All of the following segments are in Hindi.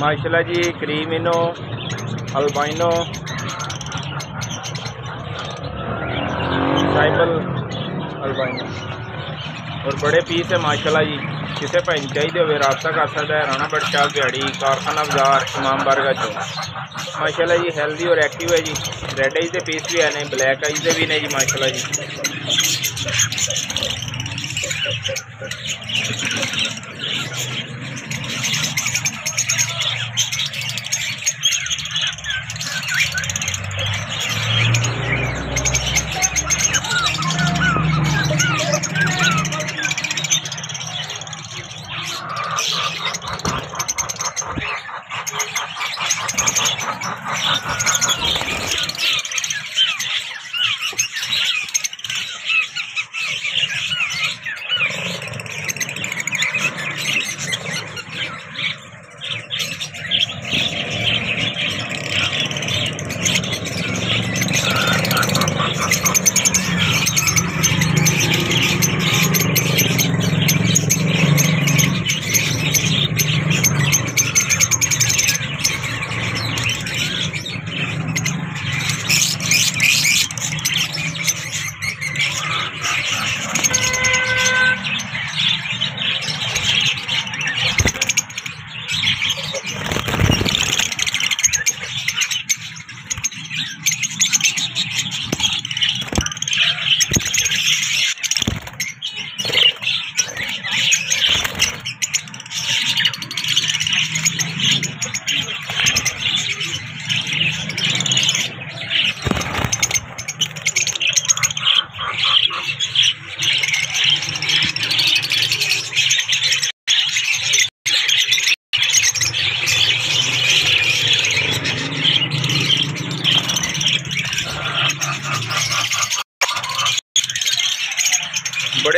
माशाल्लाह जी क्रीमिनो अल्बाइनो साइबल अल्बाइनो। और बड़े पीस है माशाल्लाह जी किसी भैन चाहिए हो रबता कर सकता है, राणा बट शाह दिहाड़ी, कारखाना बाज़ार, इमाम बारगा चो माशाल्लाह जी हेल्दी और एक्टिव है जी। रेड आइज़ के पीस भी है ब्लैक आइज़ के भी ने जी, माशाल्लाह जी।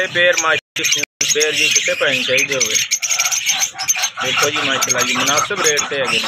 बड़े पैर माशी पैर जी कितने पैन चाहिए हो देखो जी माशाला जी मुनासिब रेट से है।